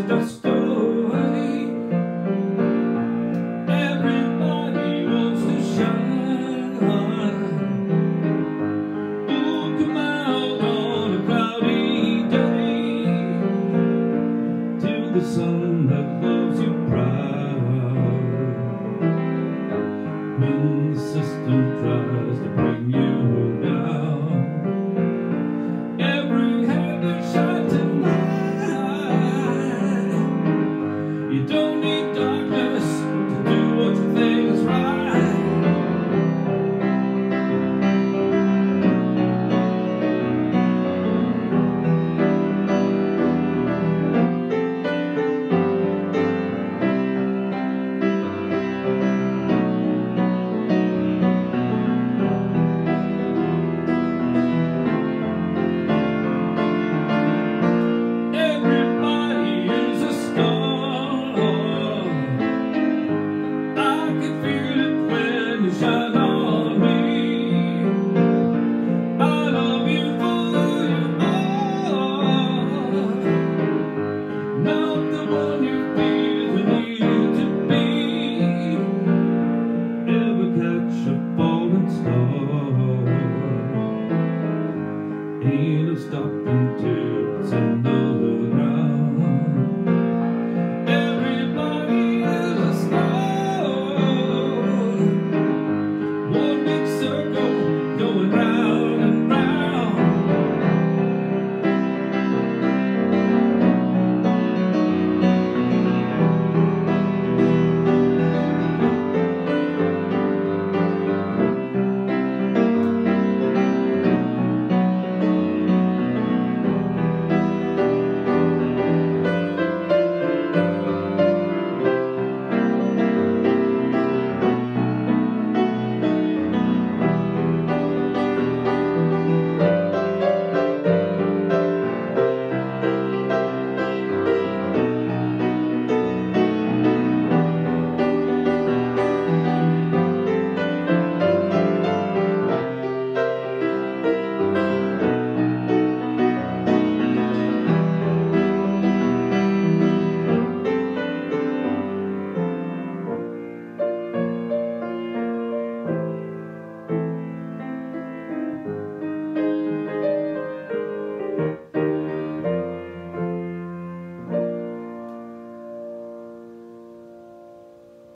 the dust away. Everybody wants to shine. Come out on a cloudy day the sun that loves you. When the system tries to bring you down. need to stop and it's to